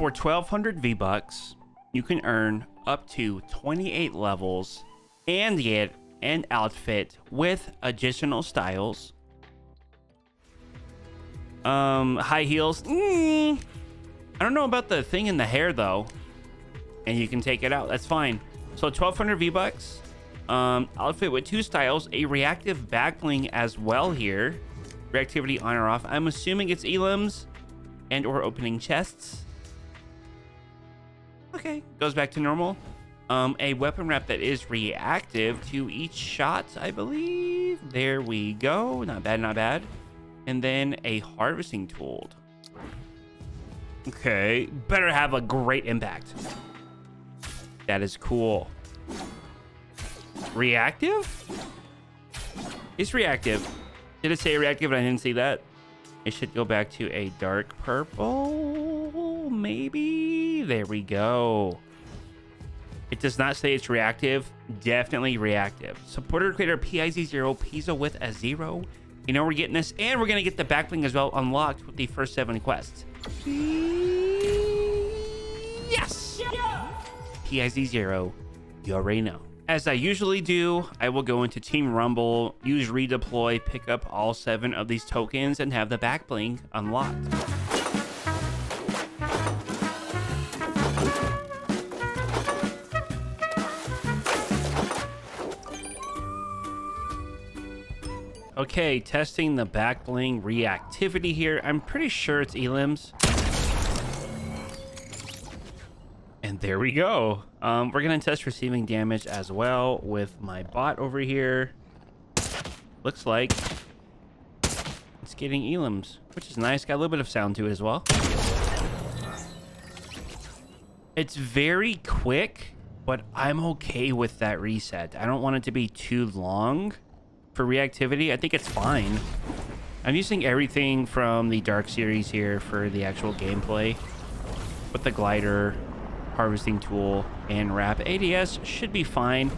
For 1200 V-Bucks, you can earn up to 28 levels and get an outfit with additional styles. Um, high heels. Mm, I don't know about the thing in the hair though. And you can take it out. That's fine. So 1200 V-Bucks. Um, outfit with two styles. A reactive back bling as well here. Reactivity on or off. I'm assuming it's elims and or opening chests. Okay, goes back to normal. Um, a weapon wrap that is reactive to each shot, I believe. There we go. Not bad, not bad. And then a harvesting tool. Okay, better have a great impact. That is cool. Reactive? It's reactive. Did it say reactive? I didn't see that. It should go back to a dark purple, maybe? There we go. It does not say it's reactive. Definitely reactive. Supporter creator PIZ0, Pizza with a zero. You know we're getting this. And we're going to get the back bling as well unlocked with the first seven quests. Yes! PIZ0, you already know. As I usually do, I will go into Team Rumble, use redeploy, pick up all seven of these tokens, and have the back bling unlocked. Okay, testing the back bling reactivity here. I'm pretty sure it's elims. And there we go. Um, we're going to test receiving damage as well with my bot over here. Looks like it's getting elims, which is nice. Got a little bit of sound to it as well. It's very quick, but I'm okay with that reset. I don't want it to be too long for reactivity. I think it's fine. I'm using everything from the Dark series here for the actual gameplay. With the glider, harvesting tool, and wrap. ADS should be fine.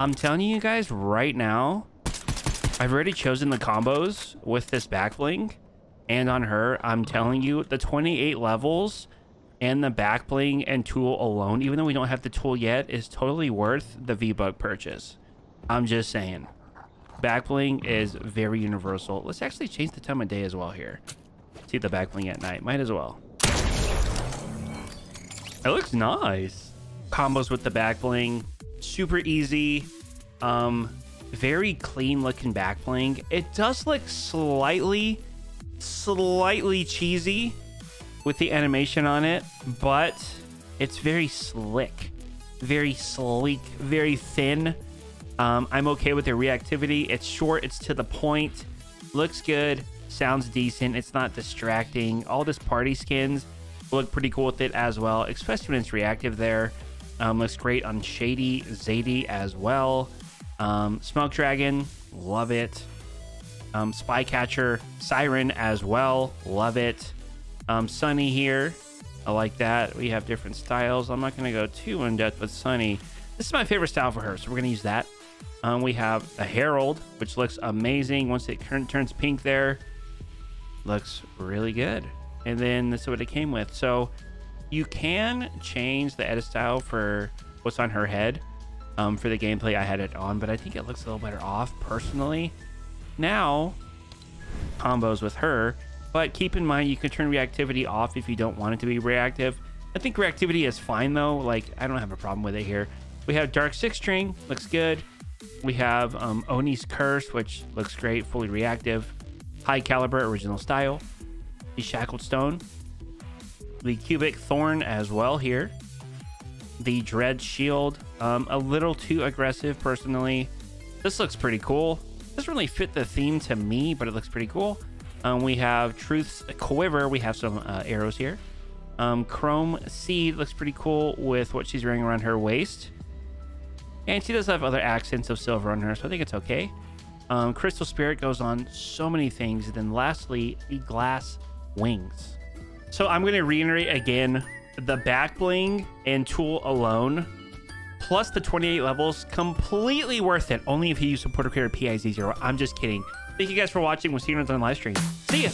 I'm telling you guys right now, I've already chosen the combos with this back bling. And on her, I'm telling you, the 28 levels and the back bling and tool alone, even though we don't have the tool yet, is totally worth the V-Buck purchase. I'm just saying. Back bling is very universal. Let's actually change the time of day as well here. See the back bling at night. Might as well. It looks nice. Combos with the back bling. Super easy. Um, very clean looking back bling. It does look slightly, slightly cheesy with the animation on it, but it's very slick, very sleek, very thin. Um, I'm okay with the reactivity. It's short, it's to the point, looks good, sounds decent. It's not distracting. All this party skins look pretty cool with it as well, especially when it's reactive there. Um, looks great on Shady, Zadie as well. Um, Smoke Dragon, love it. Um, Spycatcher, Siren as well, love it. Um, Sunny here, I like that. We have different styles. I'm not going to go too in depth with Sunny. This is my favorite style for her, so we're going to use that. Um, we have a Herald, which looks amazing once it turns pink there. Looks really good. And then this is what it came with. So you can change the edit style for what's on her head. Um, for the gameplay, I had it on, but I think it looks a little better off personally. Now, combos with her, but keep in mind you can turn reactivity off if you don't want it to be reactive. I think reactivity is fine though. Like, I don't have a problem with it here. We have Dark Six String, looks good. We have um, Oni's Curse, which looks great, fully reactive. High Caliber, original style. The Shackled Stone. The Cubic Thorn as well here. The Dread Shield, um, a little too aggressive personally. This looks pretty cool. Doesn't really fit the theme to me, but it looks pretty cool. Um, we have Truth's Quiver. We have some uh, arrows here. Um, Chrome Seed looks pretty cool with what she's wearing around her waist. And she does have other accents of silver on her, so I think it's okay. Um, Crystal Spirit goes on so many things. And then lastly, the Glass Wings. So I'm going to reiterate again, the back bling and tool alone, plus the 28 levels, completely worth it. Only if you use supporter creator PIZ0. I'm just kidding. Thank you guys for watching. We'll see you on the live stream. See ya.